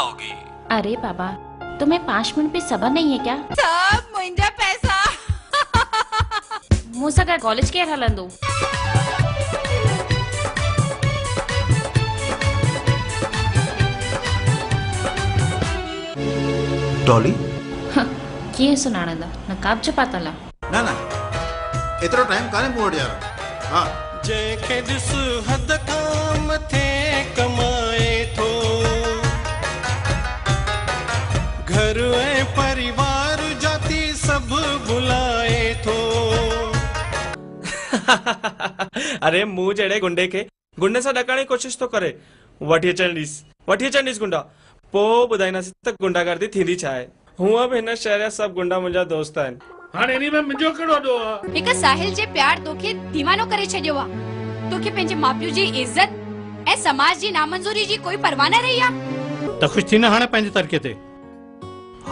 अरे बाबा तुम्हें पाँच मिनट भी सबर नहीं है क्या? सब मुंहिंजा पैसा। मूं सां गॾु कॉलेज केरु हलंदो डॉली? कीअं सुञाणंदा नकाब जो पातल आहे न न एतिरो टाइम कान्हे मूं वटि यार हा। जंहिंखे ॾिस हद खां मथे घर ऐं परिवार जाती सभु भुलाए थो अरे मूं जहिड़े गुंडे खे गुंडे सां ॾकण जी कोशिशि थो करे। वठी अचण ॾिस वठी अचण ॾिस गुंडा? पोइ ॿुधाईंदासीं त गुंडागर्दी थींदी छा आहे हूअं बि हिन शहर जा सभु गुंडा मुंहिंजा दोस्त आहिनि हाणे इन में मुंहिंजो कहिड़ो आहे हिक साहिल जे प्यार तोखे दीवानो करे छॾियो आहे तोखे पंहिंजे माउ पीउ जी इज़त ऐं समाज जी नामंज़ूरी जी कोई परवाह न रही आहे त ख़ुशि थी न हाणे पंहिंजे तरीक़े ते।